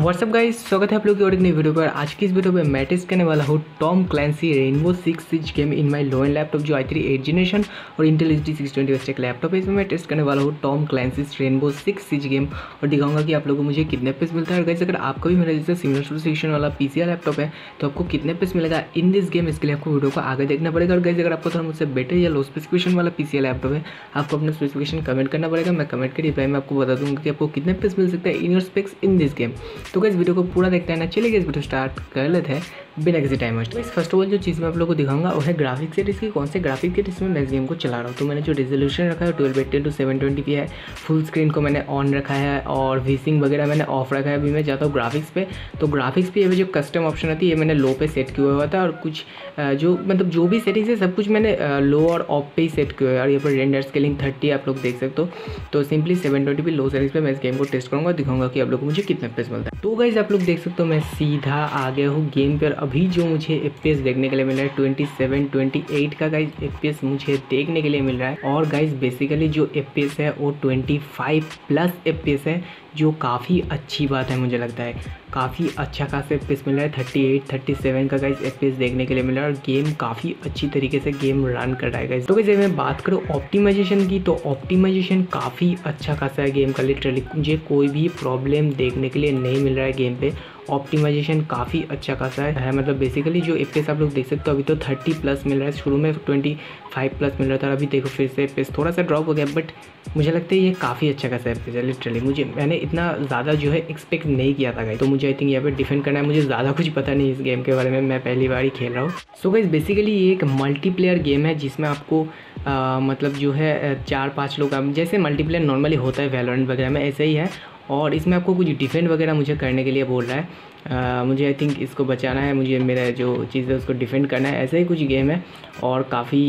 WhatsApp guys स्वागत है आप लोग की और एक नई वीडियो पर। आज की इस वीडियो में मैं टेस्ट करने वाला हूँ Tom Clancy rainbow six six game in my low end laptop जो आई थ्री एट जनरेशन और Intel H D six twenty एक लैपटॉप है। इसमें मैं टेस्ट करने वाला हूँ Tom Clancy rainbow six six game और दिखाऊँगा कि आप लोगों को मुझे कितने पेस मिलता है। और गाइस अगर आपका भी मेरा जैसे सिमिलर सोल्यूशन वाला पी लैपटॉप है तो आपको कितने पेस मिलेगा इन दिस गेम इसके लिए आपको वीडियो को आगे देखना पड़ेगा। और गाइस अगर आपको थोड़ा मुझसे बेटर या लो स्पेसिफिकेशन वाला पी लैपटॉप है, आपको अपना स्पेसिफिकेशन कमेंट करना पड़ेगा। मैं कमेंट के रिप्लाई में आपको बता दूँगा कि आपको कितने पेस मिल सकता है in your specs in this game तो इस वीडियो को पूरा देखते हैं ना चलिए इस वीडियो स्टार्ट कर लेते हैं। बिना किसी टाइम वेस्ट तो फ़र्स्ट ऑफ़ ऑल जो चीज़ मैं आप लोगों को दिखाऊँगा, वो है ग्राफिक सेट इसकी कौन से ग्राफिक सेट इसमें मैं इस गेम को चला रहा हूँ? तो मैंने जो रेजोल्यूशन रखा है twelve eighty to seven twenty P है। फुल स्क्रीन को मैंने ऑन रखा है और वीसिंग वगैरह मैंने ऑफ़ रखा है। अभी मैं जाता हूँ ग्राफिक्स पे। तो ग्राफिक्स पे जो कस्टम ऑप्शन आती है, ये मैंने लो पे सेट किया हुआ था और कुछ जो मतलब जो भी सेटिंग्स है, सब कुछ मैंने लो और ऑफ़ पे ही सेट किया है। और यहाँ पर रेंडर स्केलिंग थर्टी आप लोग देख सकते हो। तो simply seven twenty P low settings पे मैं इस गेम को टेस्ट करूँगा दिखाऊँगा कि आप लोग को मुझे कितने पेस मिलता है। तो गाइज़ आप लोग देख सकते हो मैं सीधा आ गया हूँ गेम पर अभी जो मुझे FPS देखने के लिए मिल रहा है ट्वेंटी सेवन ट्वेंटी एट का गाइज़ एफ़ मुझे देखने के लिए मिल रहा है। और गाइज़ बेसिकली जो FPS है, वो ट्वेंटी फाइव प्लस FPS है। जो काफ़ी अच्छी बात है मुझे लगता है। काफ़ी अच्छा खासा एफ़ मिल रहा है। थर्टी एट थर्टी सेवन का गाइज़ एफ़ देखने के लिए मिल है। और गेम काफ़ी अच्छी तरीके से गेम रन कर रहा है गाइज़ तो वैसे मैं बात करूँ ऑप्टिमाइजेशन की तो ऑप्टिमाइजेशन काफ़ी अच्छा खासा है गेम का। लिटरली मुझे कोई भी प्रॉब्लम देखने के लिए नहीं मिल रहा है गेम पे। ऑप्टिमाइजेशन काफ़ी अच्छा खासा है। मतलब बेसिकली जो एफ़ आप लोग देख सकते हो, अभी तो थर्टी प्लस मिल रहा है। शुरू में ट्वेंटी फाइव प्लस मिल रहा था। अभी देखो फिर से एफ़ थोड़ा सा ड्रॉप हो गया बट मुझे लगता है ये काफ़ी अच्छा खासा एफ़ है। लिटरली मुझे, मैंने इतना ज़्यादा जो है एक्सपेक्ट नहीं किया था तो मुझे आई थिंक यहाँ पे डिफेंड करना है. मुझे ज़्यादा कुछ पता नहीं इस गेम के बारे में. मैं पहली बार ही खेल रहा हूँ. सो गाइज़ बेसिकली ये एक मल्टीप्लेयर गेम है जिसमें आपको आ, मतलब जो है चार पाँच लोग जैसे मल्टीप्लेयर नॉर्मली होता है वेलोरेंट वगैरह में ऐसे ही है. और इसमें आपको कुछ डिफेंड वगैरह मुझे करने के लिए बोल रहा है. आ, मुझे आई थिंक इसको बचाना है मुझे मेरा जो चीज़ है उसको डिफेंड करना है। ऐसा ही कुछ गेम है और काफ़ी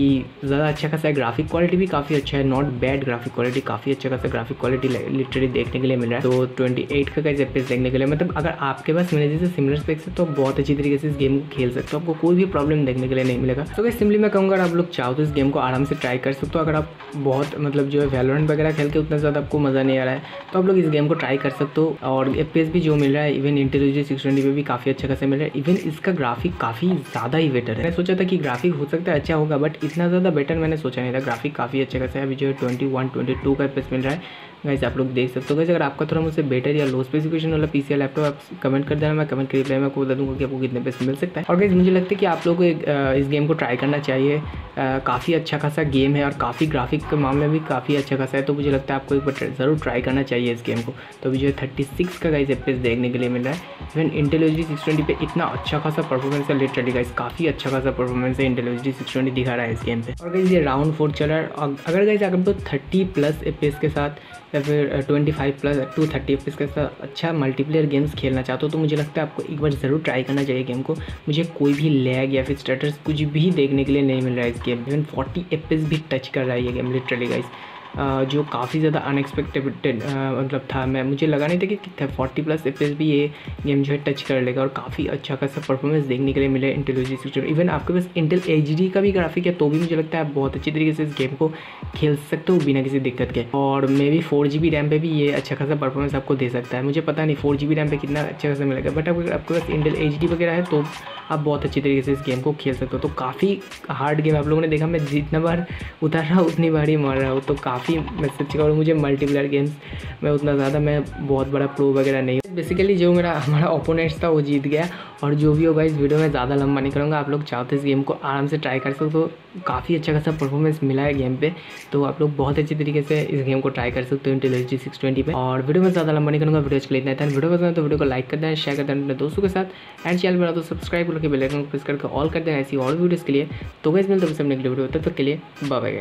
ज़्यादा अच्छा खासा है। ग्राफिक क्वालिटी भी काफ़ी अच्छा है नॉट बैड ग्राफिक क्वालिटी काफ़ी अच्छा खासा ग्राफिक क्वालिटी लिटरली देखने के लिए मिल रहा है। तो ट्वेंटी एट का कैसे पेज देखने के लिए मतलब अगर आपके पास मेरे जैसे सिमिलर स्पेक्स है तो बहुत अच्छी तरीके से इस गेम को खेल सकते हो। आपको कोई भी प्रॉब्लम देखने के लिए नहीं मिलेगा। तो वैसे सिंपली मैं कहूँगा आप लोग चाहो तो इस गेम को आराम से ट्राई कर सकते हो। अगर आप बहुत मतलब जो है वैलोरेंट वगैरह खेल के उतना ज़्यादा आपको मज़ा नहीं आ रहा है तो आप लोग इस गेम को ट्राई कर सकते हो। और एफपीएस भी जो मिल रहा है इवन इंटेलिजेंस सिक्स पे भी काफ़ी अच्छा खासा मिल। रहा है इवन इसका ग्राफिक काफ़ी ज़्यादा ही बेटर है। मैं सोचा था कि ग्राफिक हो सकता है अच्छा होगा बट इतना ज़्यादा बेटर मैंने सोचा नहीं था। ग्राफिक काफ़ी अच्छा खासा है। अभी जो है ट्वेंटी वन ट्वेंटी टू का पेस मिल रहा है। वैसे आप लोग देख सकते हो। वैसे अगर आपका थोड़ा मुझसे बेटर या लो स्पेसिफिकेशन वाला पीसी लैपटॉप आप कमेंट कर देना, मैं कमेंट के रिप्लाई में आपको बता दूँगा कि आपको कितने पैसे मिल सकता है। और गैस मुझे लगता है कि आप लोगों को इस गेम को ट्राई करना चाहिए। काफ़ी अच्छा खासा गेम है और काफ़ी ग्राफिक के मामले में भी काफ़ी अच्छा खासा है तो मुझे लगता है आपको एक बार ज़रूर ट्राई करना चाहिए इस गेम को। तो अभी जो है थर्टी सिक्स का गाइस एफ़ देखने के लिए मिल रहा है। इवन इंटेलिजी सिक्स ट्वेंटी पे इतना अच्छा खासा परफॉर्मेंस है लिटरली गाइस काफ़ी अच्छा खासा परफॉर्मेंस है इंटेलिजी सिक्स ट्वेंटी दिखा रहा है इस गेम पे। और गाइस ये राउंड फोर चल रहा है। अगर गाइस अगर तो थर्टी प्लस एफ़ के साथ या फिर twenty five plus two thirty F के साथ अच्छा मल्टीप्लेयर गेम्स खेलना चाहते हो तो मुझे लगता है आपको एक बार ज़रूर ट्राई करना चाहिए गेम को। मुझे कोई भी लैग या फिर स्टेटस कुछ भी देखने के लिए नहीं मिल रहा है इस गेम इवन फोर्टी एफ़ भी टच कर रहा है ये गेम लिटरली गाइस जो काफ़ी ज़्यादा अनएक्सपेक्टेड मतलब था। मैं, मुझे लगा नहीं था कि कितना फोर्टी प्लस एफ़ भी ये गेम जो है टच कर लेगा और काफ़ी अच्छा खासा परफॉर्मेंस देखने के लिए मिले इंटेलिजी सिस्टम इवन आपके पास इंटेल एच का भी ग्राफिक है तो भी मुझे लगता है आप बहुत अच्छी तरीके से इस गेम को खेल सकते हो बिना किसी दिक्कत के। और मे भी फोर जी रैम पे भी ये अच्छा खासा परफॉर्मेंस आपको दे सकता है। मुझे पता नहीं फोर जी रैम पे कितना अच्छा खासा मिलेगा बट अगर आपके पास इंटेल एच वगैरह है तो आप बहुत अच्छी तरीके से इस गेम को खेल सकते हो। तो काफ़ी हार्ड गेम आप लोगों ने देखा, मैं जितना बार उतार रहा हूँ, उतनी बार ही मार रहा हूँ। तो काफ़ी मैं सच्ची कहूँ मुझे मल्टीप्लेयर गेम्स में उतना ज़्यादा मैं बहुत बड़ा प्रो वगैरह नहीं बेसिकली जो मेरा, हमारा ओपोनेंट्स था वो जीत गया और जो भी होगा इस वीडियो में ज़्यादा लंबा नहीं करूँगा। आप लोग चाहते इस गेम को आराम से ट्राई कर सकते हो। तो काफ़ी अच्छा खासा परफॉर्मेंस मिला है गेम पे। तो आप लोग बहुत अच्छी तरीके से इस गेम को ट्राई कर सकते हो इंटेलिजी सिक्स ट्वेंटी पे। और वीडियो में ज़्यादा लंबा नहीं करूँगा वीडियो के लिए इतना वीडियो पसंद है तो वीडियो को लाइक कर देना शेयर कर दें अपने दोस्तों के साथ। एंड चैनल बना तो सब्सक्राइब करके बेलाइकन प्रेस करके ऑल कर दें। ऐसी और वीडियोज़ के लिए। तो वैसे मिलते हैं अपने वीडियो तब तक के लिए बाय बाय